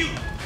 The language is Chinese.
定。